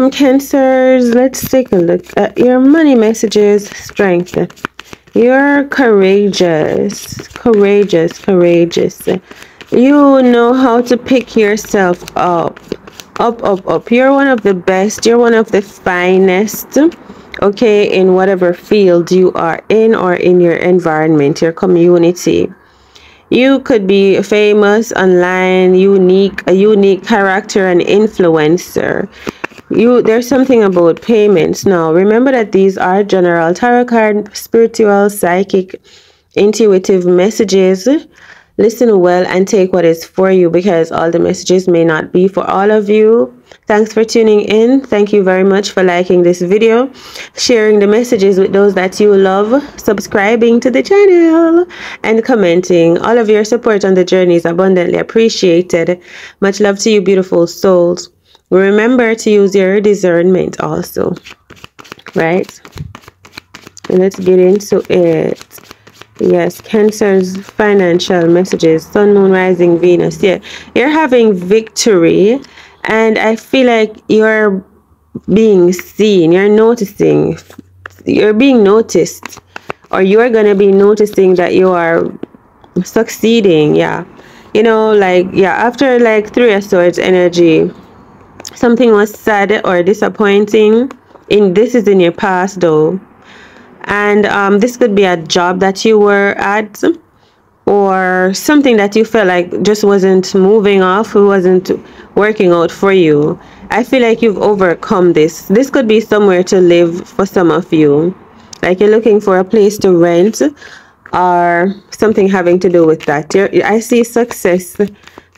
um cancers. Let's take a look at your money messages strength. You're courageous courageous courageous. You know how to pick yourself up. Up up up. You're one of the best. You're one of the finest okay in whatever field you are in or in your environment your community. You could be famous online unique a unique character and influencer you there's something about payments. Now remember that these are general tarot card spiritual psychic intuitive messages. Listen well and take what is for you because all the messages may not be for all of you. Thanks for tuning in. Thank you very much for liking this video sharing the messages with those that you love subscribing to the channel and commenting. All of your support on the journey is abundantly appreciated. Much love to you beautiful souls remember to use your discernment also right let's get into it Yes, Cancer's financial messages, Sun, Moon, Rising, Venus. Yeah, you're having victory, and I feel like you're being seen. You're noticing. You're being noticed, or you're gonna be noticing that you are succeeding. Yeah, you know, like yeah, after like Three of Swords energy, something was sad or disappointing. In this is in your past though. And um, this could be a job that you were at or something that you felt like just wasn't moving off wasn't working out for you. I feel like you've overcome this. This could be somewhere to live for some of you. Like you're looking for a place to rent or something having to do with that. You're, i see success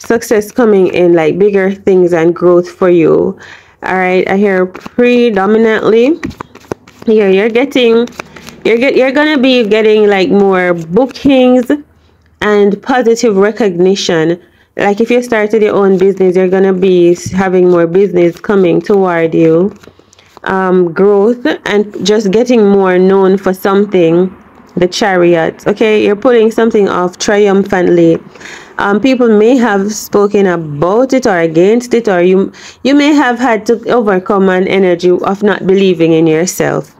success coming in like bigger things and growth for you. All right i hear predominantly here you're getting you're get, you're gonna be getting like more bookings and positive recognition. Like if you started your own business you're gonna be having more business coming toward you. Um, growth and just getting more known for something the chariot. Okay you're pulling something off triumphantly um, people may have spoken about it or against it or you you may have had to overcome an energy of not believing in yourself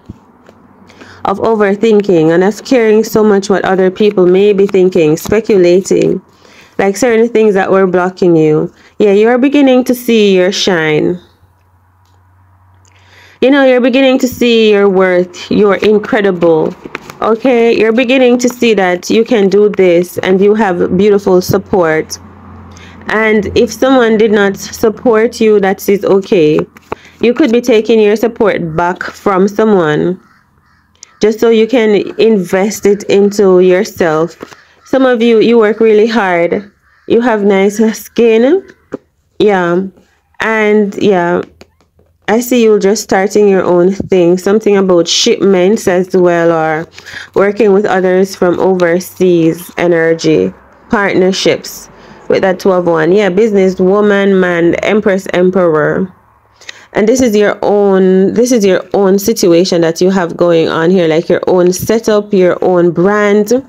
of overthinking and of caring so much what other people may be thinking, speculating, like certain things that were blocking you. Yeah, you're beginning to see your shine. You know, you're beginning to see your worth. You're incredible. Okay, you're beginning to see that you can do this and you have beautiful support. And if someone did not support you, that is okay. You could be taking your support back from someone just so you can invest it into yourself. Some of you, you work really hard. You have nice skin. Yeah. And yeah, I see you just starting your own thing. Something about shipments as well or working with others from overseas energy. Partnerships with that 12 one. Yeah, business, woman, man, empress, emperor and this is your own this is your own situation that you have going on here like your own setup your own brand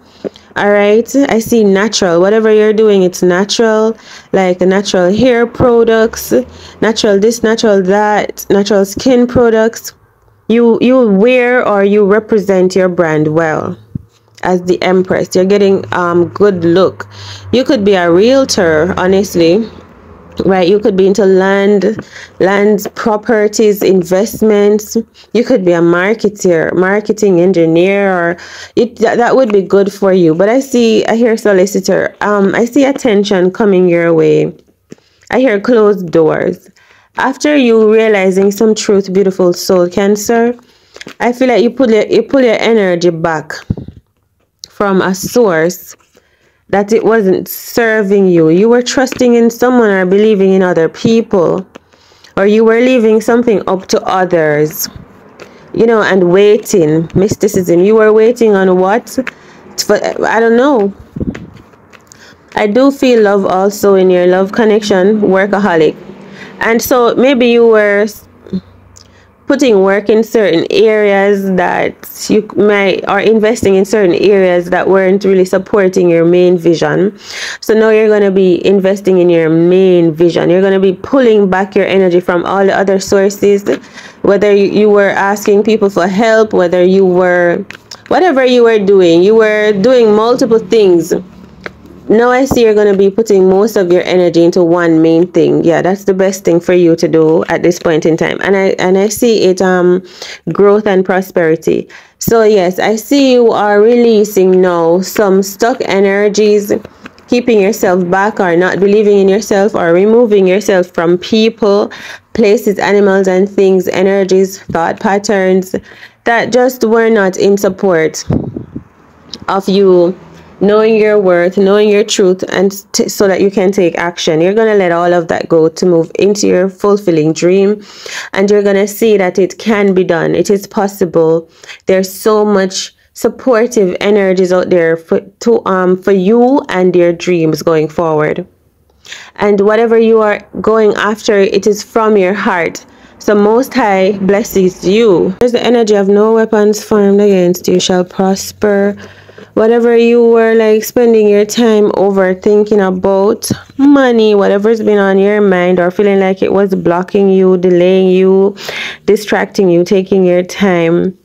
all right i see natural. Whatever you're doing it's natural. Like natural hair products natural this natural that natural skin products. You you wear or you represent your brand well as the empress. You're getting um good look. You could be a realtor honestly right you could be into land land properties investments. You could be a marketer marketing engineer or it that, that would be good for you. But i see i hear solicitor um i see attention coming your way. I hear closed doors. After you realizing some truth beautiful soul cancer i feel like you pull your you pull your energy back from a source that it wasn't serving you. You were trusting in someone or believing in other people, or you were leaving something up to others, you know, and waiting. Mysticism. You were waiting on what? For, I don't know. I do feel love also in your love connection, workaholic. And so maybe you were putting work in certain areas that you might are investing in certain areas that weren't really supporting your main vision. So now you're going to be investing in your main vision. You're going to be pulling back your energy from all the other sources whether you were asking people for help whether you were whatever you were doing. You were doing multiple things now I see you're going to be putting most of your energy into one main thing. Yeah, that's the best thing for you to do at this point in time. And I and I see it um growth and prosperity. So yes, I see you are releasing now some stuck energies, keeping yourself back or not believing in yourself or removing yourself from people, places, animals and things, energies, thought patterns that just were not in support of you knowing your worth, knowing your truth, and so that you can take action. You're going to let all of that go to move into your fulfilling dream, and you're going to see that it can be done. It is possible. There's so much supportive energies out there for to um for you and your dreams going forward. And whatever you are going after, it is from your heart. So Most High blesses you. There's the energy of no weapons formed against you shall prosper whatever you were like spending your time overthinking about money whatever's been on your mind or feeling like it was blocking you delaying you distracting you taking your time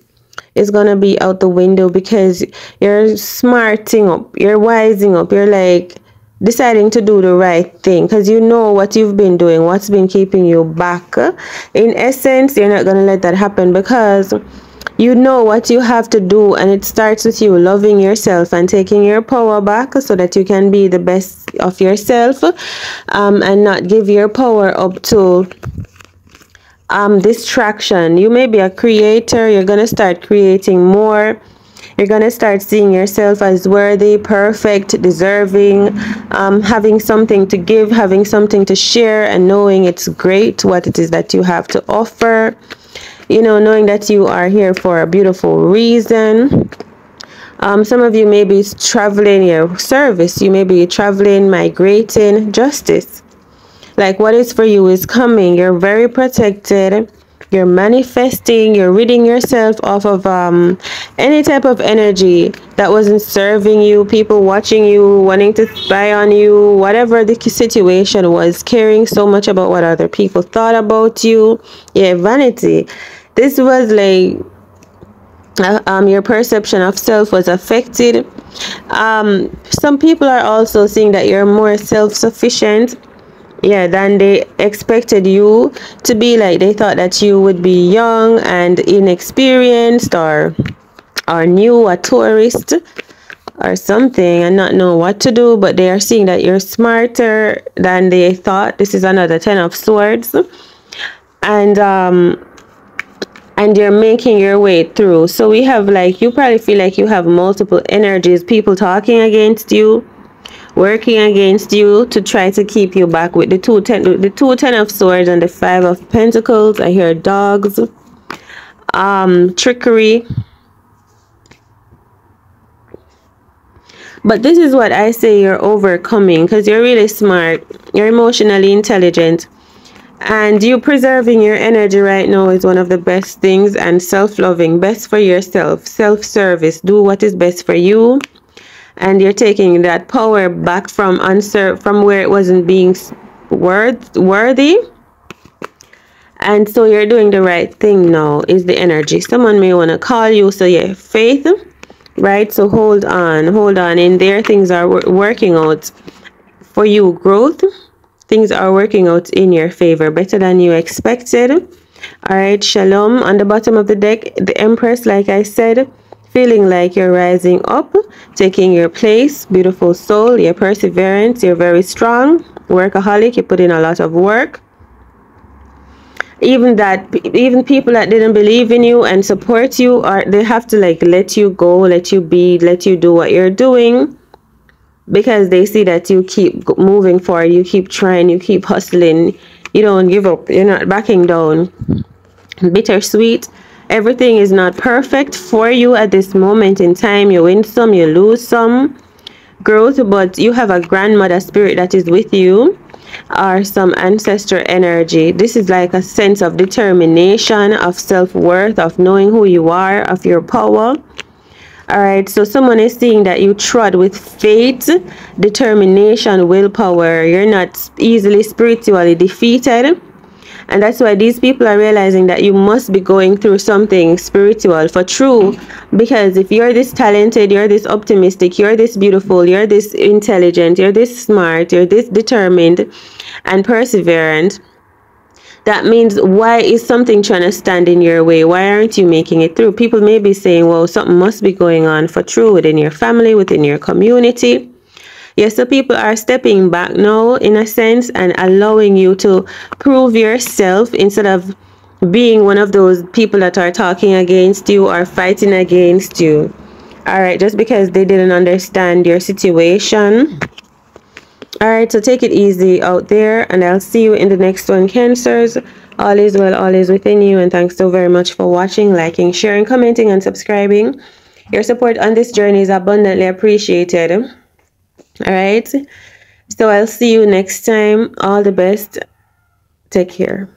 is gonna be out the window because you're smarting up you're wising up you're like deciding to do the right thing because you know what you've been doing what's been keeping you back. In essence you're not gonna let that happen because you know what you have to do and it starts with you loving yourself and taking your power back so that you can be the best of yourself um, and not give your power up to um, distraction. You may be a creator. You're gonna start creating more. You're going to start seeing yourself as worthy, perfect, deserving, um, having something to give, having something to share, and knowing it's great what it is that you have to offer you know, knowing that you are here for a beautiful reason. Um, some of you may be traveling your service, you may be traveling, migrating, justice. Like what is for you is coming. You're very protected. You're manifesting, you're ridding yourself off of um, any type of energy that wasn't serving you, people watching you, wanting to spy on you, whatever the situation was, caring so much about what other people thought about you. Yeah, vanity this was like uh, um, your perception of self was affected. Um, some people are also seeing that you're more self-sufficient. Yeah than they expected you to be. Like they thought that you would be young and inexperienced or or new a tourist or something and not know what to do. But they are seeing that you're smarter than they thought. This is another ten of swords. And um and you're making your way through. So we have like, you probably feel like you have multiple energies, people talking against you, working against you to try to keep you back with the two ten, the two ten of swords and the five of pentacles. I hear dogs, um, trickery. But this is what I say you're overcoming because you're really smart. You're emotionally intelligent and you preserving your energy right now is one of the best things and self-loving best for yourself self-service. Do what is best for you. And you're taking that power back from unser from where it wasn't being worth worthy. And so you're doing the right thing now is the energy. Someone may want to call you so yeah faith right? So hold on hold on. In there things are working out for you. Growth things are working out in your favor better than you expected. All right shalom. On the bottom of the deck the empress like i said feeling like you're rising up taking your place. Beautiful soul your perseverance you're very strong. Workaholic you put in a lot of work. Even that even people that didn't believe in you and support you are they have to like let you go let you be let you do what you're doing because they see that you keep moving forward, you keep trying, you keep hustling, you don't give up, you're not backing down. Bittersweet. Everything is not perfect for you at this moment in time. You win some, you lose some. Growth, but you have a grandmother spirit that is with you. or some ancestor energy. This is like a sense of determination, of self worth, of knowing who you are, of your power. All right, so someone is saying that you trod with faith, determination, willpower. You're not easily spiritually defeated. And that's why these people are realizing that you must be going through something spiritual for true. Because if you're this talented, you're this optimistic, you're this beautiful, you're this intelligent, you're this smart, you're this determined and perseverant, that means why is something trying to stand in your way? Why aren't you making it through? People may be saying, well, something must be going on for true within your family, within your community. Yes, so people are stepping back now, in a sense, and allowing you to prove yourself instead of being one of those people that are talking against you or fighting against you. All right, just because they didn't understand your situation. All right, so take it easy out there, and I'll see you in the next one, Cancers. All is well, all is within you, and thanks so very much for watching, liking, sharing, commenting, and subscribing. Your support on this journey is abundantly appreciated all right so i'll see you next time all the best take care